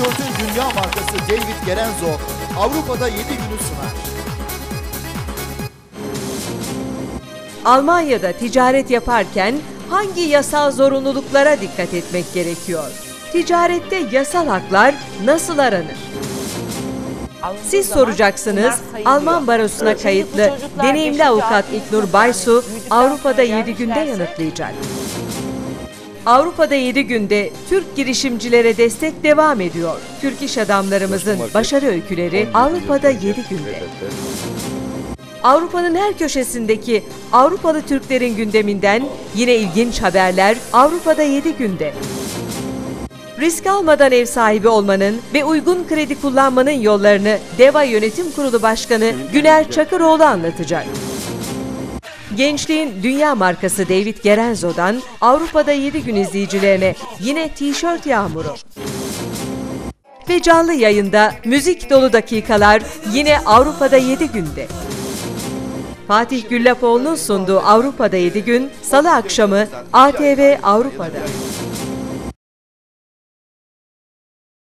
Tişörtün dünya markası David Gerenzo Avrupa'da 7 günü sunar. Almanya'da ticaret yaparken hangi yasal zorunluluklara dikkat etmek gerekiyor? Ticarette yasal haklar nasıl aranır? Siz soracaksınız. Alman Barosu'na kayıtlı deneyimli avukat İknur Baysu Avrupa'da 7 günde yanıtlayacak. Avrupa'da 7 günde Türk girişimcilere destek devam ediyor. Türk iş adamlarımızın başarı öyküleri Avrupa'da 7 günde. Avrupa'nın her köşesindeki Avrupalı Türklerin gündeminden yine ilginç haberler Avrupa'da 7 günde. Risk almadan ev sahibi olmanın ve uygun kredi kullanmanın yollarını DEVA Yönetim Kurulu Başkanı Güner Çakıroğlu anlatacak. Gençliğin dünya markası David Gerenzo'dan Avrupa'da 7 gün izleyicilerine yine tişört yağmuru. Ve canlı yayında müzik dolu dakikalar yine Avrupa'da 7 günde. Fatih Güllapoğlu'nun sunduğu Avrupa'da 7 gün Salı akşamı ATV Avrupa'da.